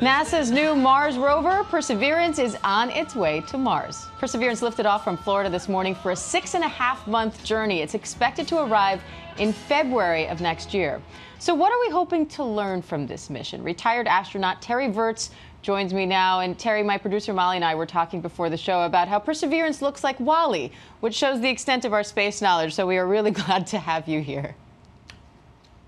NASA's new Mars rover, Perseverance, is on its way to Mars. Perseverance lifted off from Florida this morning for a six and a half month journey. It's expected to arrive in February of next year. So, what are we hoping to learn from this mission? Retired astronaut Terry Virts joins me now. And Terry, my producer Molly and I were talking before the show about how Perseverance looks like WALL-E, which shows the extent of our space knowledge. So, we are really glad to have you here.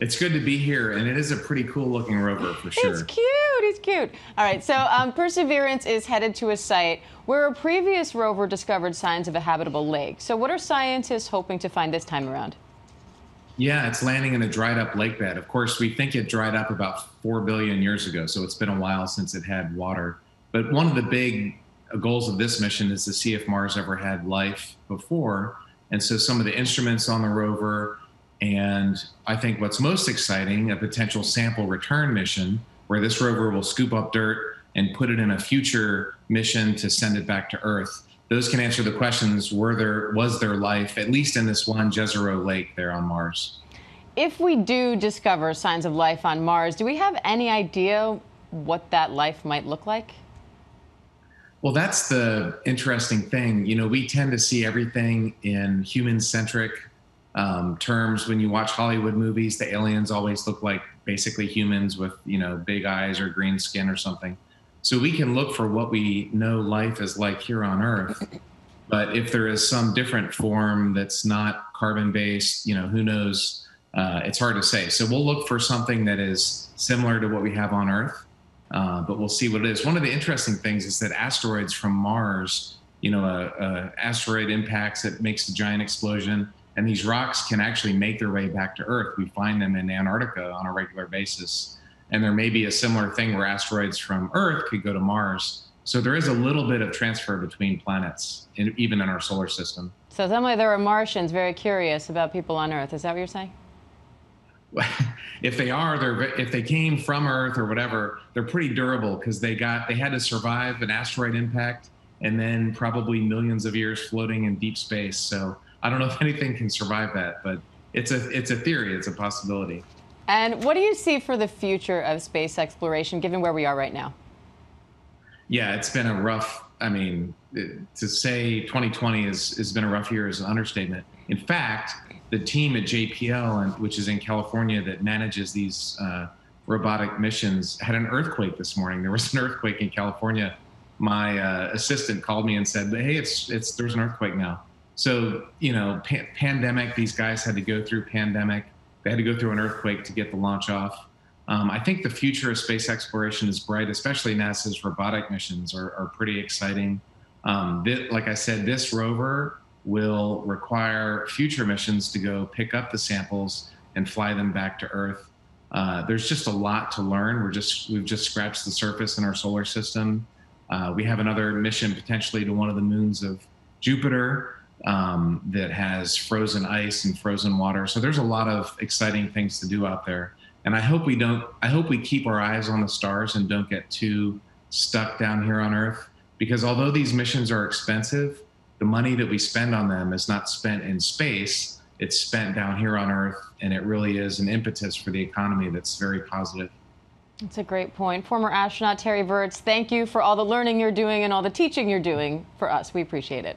It's good to be here, and it is a pretty cool looking rover for sure. It's cute. It's cute. All right. So um, Perseverance is headed to a site where a previous rover discovered signs of a habitable lake. So what are scientists hoping to find this time around? Yeah, it's landing in a dried up lake bed. Of course, we think it dried up about 4 billion years ago, so it's been a while since it had water. But one of the big goals of this mission is to see if Mars ever had life before. And so some of the instruments on the rover, and I think what's most exciting, a potential sample return mission where this rover will scoop up dirt and put it in a future mission to send it back to Earth. Those can answer the questions were there was there life, at least in this one Jezero Lake there on Mars. If we do discover signs of life on Mars, do we have any idea what that life might look like? Well, that's the interesting thing. You know, we tend to see everything in human centric um, terms when you watch Hollywood movies. The aliens always look like basically humans with you know big eyes or green skin or something. So we can look for what we know life is like here on Earth. But if there is some different form that's not carbon based, you know, who knows? Uh, it's hard to say. So we'll look for something that is similar to what we have on Earth, uh, but we'll see what it is. One of the interesting things is that asteroids from Mars, you know, a, a asteroid impacts, it makes a giant explosion and these rocks can actually make their way back to Earth. We find them in Antarctica on a regular basis. And there may be a similar thing where asteroids from Earth could go to Mars. So there is a little bit of transfer between planets, in, even in our solar system. So suddenly there are Martians very curious about people on Earth. Is that what you're saying? if they are, they're if they came from Earth or whatever, they're pretty durable because they got they had to survive an asteroid impact and then probably millions of years floating in deep space. So I don't know if anything can survive that, but it's a it's a theory, it's a possibility. And what do you see for the future of space exploration, given where we are right now? Yeah, it's been a rough. I mean, to say 2020 is has been a rough year is an understatement. In fact, the team at JPL, which is in California, that manages these uh, robotic missions, had an earthquake this morning. There was an earthquake in California. My uh, assistant called me and said, "Hey, it's it's there's an earthquake now." So, you know, pa- pandemic, these guys had to go through pandemic. They had to go through an earthquake to get the launch off. Um, I think the future of space exploration is bright, especially NASA's robotic missions are, are pretty exciting. Um, like I said, this rover will require future missions to go pick up the samples and fly them back to Earth. Uh, there's just a lot to learn. We're just we've just scratched the surface in our solar system. Uh, we have another mission potentially to one of the moons of Jupiter um, that has frozen ice and frozen water. So there's a lot of exciting things to do out there. And I hope we don't, I hope we keep our eyes on the stars and don't get too stuck down here on Earth. Because although these missions are expensive, the money that we spend on them is not spent in space, it's spent down here on Earth. And it really is an impetus for the economy that's very positive. That's a great point. Former astronaut Terry Virts, thank you for all the learning you're doing and all the teaching you're doing for us. We appreciate it.